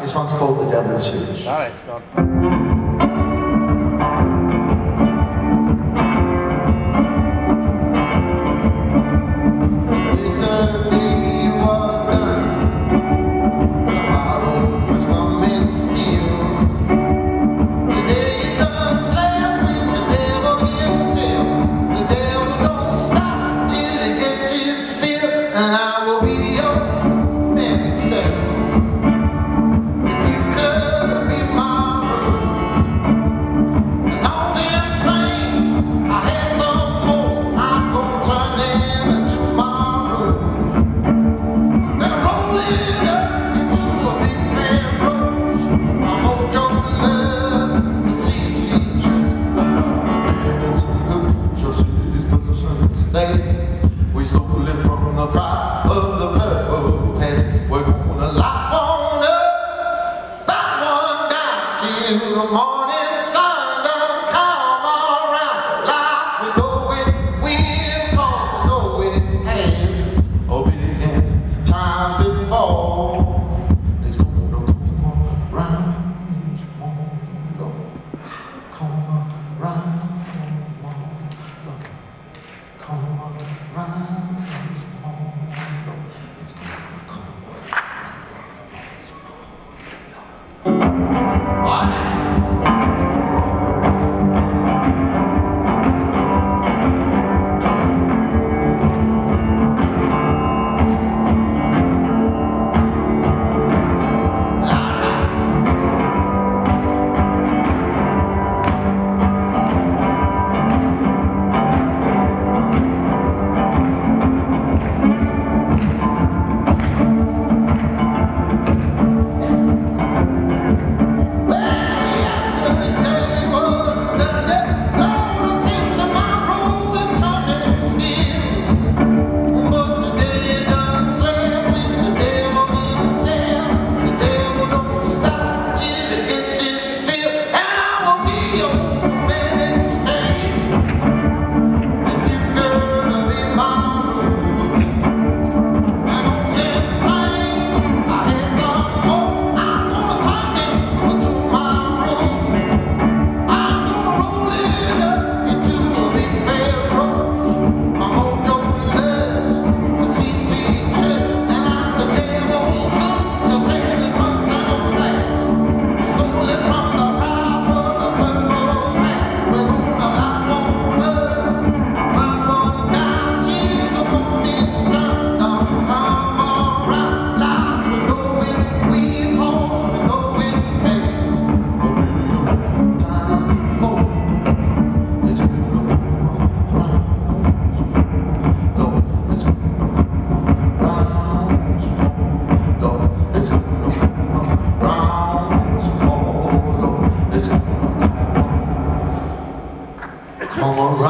This one's called The Devil's Church. Alright, spelled